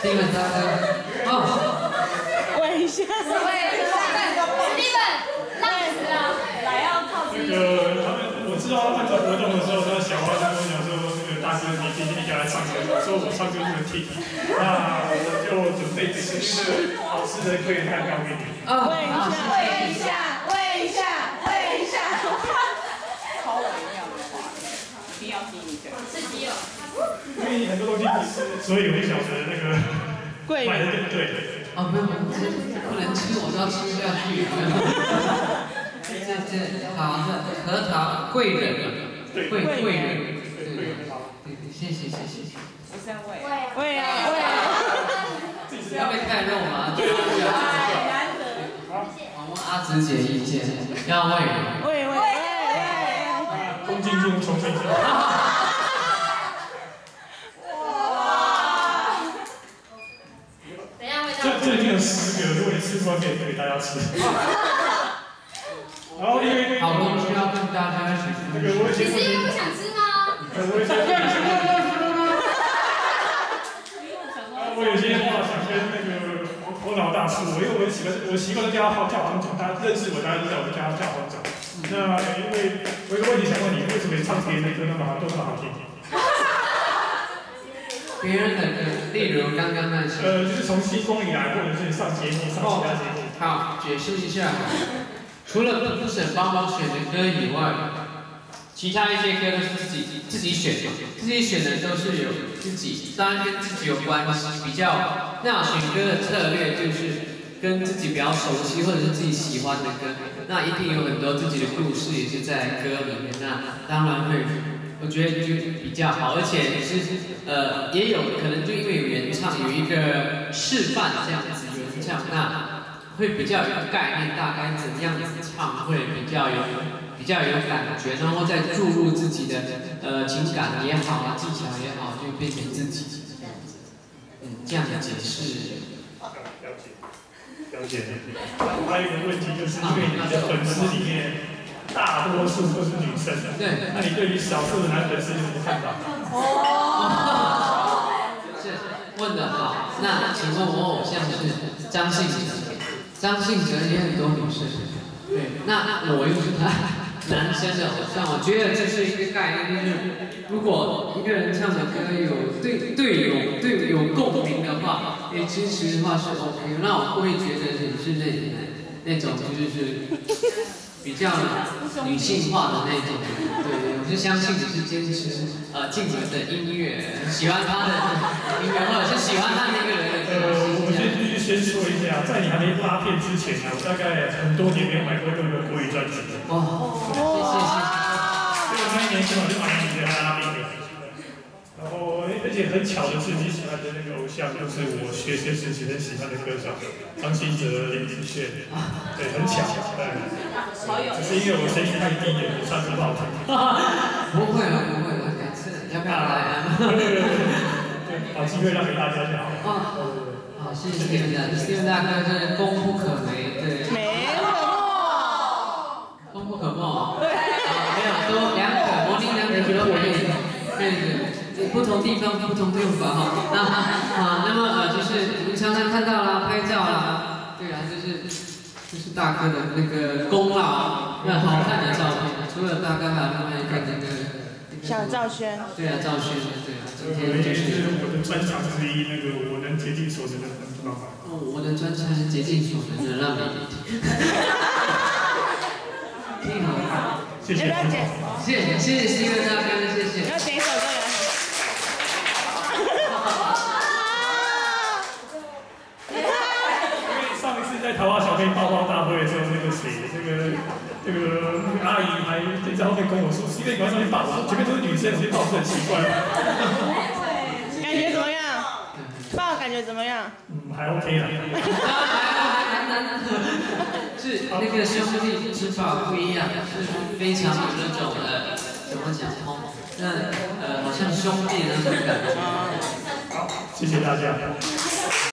第一个大哥，哦，问一下，喂，史蒂芬，浪子啊！来要靠那个他们，我知道他们在活动的时候，那小花就跟我讲说，那个大哥你今天应该来唱歌，我说我唱歌不能听，那我就准备吃那个好吃的桂圆蛋糕给你。哦，问一下，问一下，问一下，问一下，超微妙的话，一定要听一个。是基友。因为很多东西不吃，所以我就想着那个贵买的对不对？哦，没有没有，这不能吃，我都要吃下去。这这好，这核桃贵人，贵贵人，对对对，谢谢谢谢。不是喂，喂啊喂啊，喂啊，要被看肉吗？难得，我问阿紫姐意见，要喂。喂喂重，重敬重。等一下味道。这这已经有十个，如果你吃不完，可以给大家吃。然后因为好东西要跟大家一起那分享。个我以前你是因为不想吃吗？呃我以前我有些话想跟那个我我老大说，因为我习惯我习惯叫他叫黄总，大家认识我，大家知道我就叫他叫黄总。那因为我有个问题想问你，为什么你唱别人的歌那么好，都那么好听？别人的歌，例如刚刚那些。呃，就是从星光以来，或者是上节目、上其他节目。好，解释一下，除了评审帮忙选的歌以外，其他一些歌都是自己自己选的，自己选的都是有自己，当然跟自己有关系。比较那选歌的策略就是跟自己比较熟悉或者是自己喜欢的歌，那一定有很多自己的故事也是在歌里面，那当然会。我觉得就比较好，而且是呃也有可能就因为有原唱有一个示范这样子原唱，那会比较有概念，大概怎样子唱会比较有比较有感觉，然后再注入自己的呃情感也好啊，技巧也好，就变成自己这样子。嗯，这样的解释。了解，了解。还有一个问题就是，因为你的粉丝里面大多数都是女生，对，那你对于少数的男粉丝有什么看法？是问的好。那请问我偶像是张信哲，张信哲也很多女生，对，那我又是他男生的偶像，我觉得这是一个概念，就是如果一个人唱的歌有对对有对有共鸣的话，被支持的话是 OK，那我不会觉得你是那那种就是 比较女性化的那种，对，我是相信你是坚持呃静文的音乐，喜欢他的音乐，或者是喜欢他那个人的呃，歌。先说一下，在你还没发片之前呢，我大概很多年没有买过任何国语专辑。哦，谢谢谢谢。所以我那一年起码就买你的拉丁的。然后，而且很巧的是，你喜欢的那个偶像，就是我学生时期很喜欢的歌手张信哲、林子炫，对，很巧，对。只是因为我声音太低了，唱歌不好听。不会了不会了，改次要不要来啊？对，把机会让给大家就好。哦，好，谢谢你的，谢谢大哥，Steven 大哥是功不可，没什么，功不可没。啊，没有，都两可，模棱两可都可以。对对，不同地方不同用法哈。那啊，那么呃，就是你们常常看到啦，拍照啦，对啊，就是就是大哥的那个功劳，那好看的照片。除了大哥，还有另外一个那个小赵轩，对啊，赵轩，对啊，今天就是是我的专长之一，那个我能竭尽所能的方法。哦，我的专长是竭尽所能的让你 谢谢。谢谢谢谢大哥，谢谢。要剪一首歌给因为上一次在桃花小妹抱抱大会的时候，那个谁，那个那个那个阿姨还在后面跟我说，是因为你要上去抱我，前面都是女生，我去抱是很奇怪。他，感觉怎么样？爸感觉怎么样？嗯，还 OK 啦。是那个兄弟之法不一样，是非常有那种呃，怎么讲哦？那呃，好像兄弟的那种感觉。好，谢谢大家。